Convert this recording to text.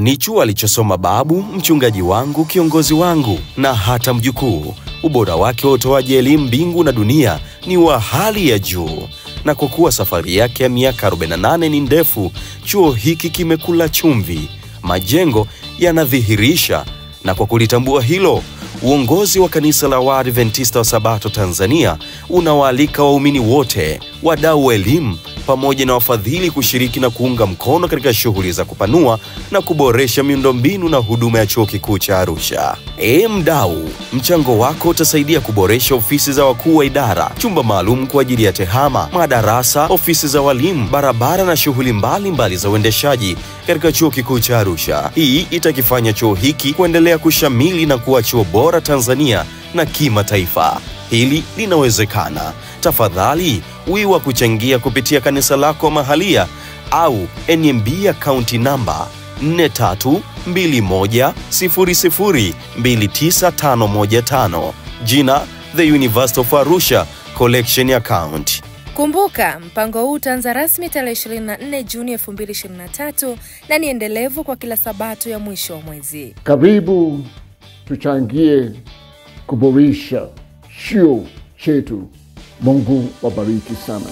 Ni chuo alichosoma babu, mchungaji wangu, kiongozi wangu na hata mjukuu. Ubora wake wa utoaji elimu mbingu na dunia ni wa hali ya juu, na kwa kuwa safari yake ya miaka 48 ni ndefu, chuo hiki kimekula chumvi. Majengo yanadhihirisha, na kwa kulitambua hilo Uongozi wa kanisa la Waadventista wa Sabato Tanzania unawaalika waumini wote, wadau wa elimu pamoja na wafadhili kushiriki na kuunga mkono katika shughuli za kupanua na kuboresha miundombinu na huduma ya Chuo Kikuu cha Arusha. Ee mdau, mchango wako utasaidia kuboresha ofisi za wakuu wa idara, chumba maalum kwa ajili ya tehama, madarasa, ofisi za walimu, barabara na shughuli mbalimbali za uendeshaji katika Chuo Kikuu cha Arusha. Hii itakifanya chuo hiki kuendelea kushamili na kuwa chuo bora Tanzania na kimataifa. Hili linawezekana. Tafadhali wiwa kuchangia kupitia kanisa lako mahalia au NMB akaunti namba 4321002915 jina The University of Arusha Collection Account. Kumbuka, mpango huu utaanza rasmi tarehe 24 Juni 2023 na ni endelevu kwa kila sabato ya mwisho wa mwezi. Karibu tuchangie kuboresha chuo chetu. Mungu wabariki sana.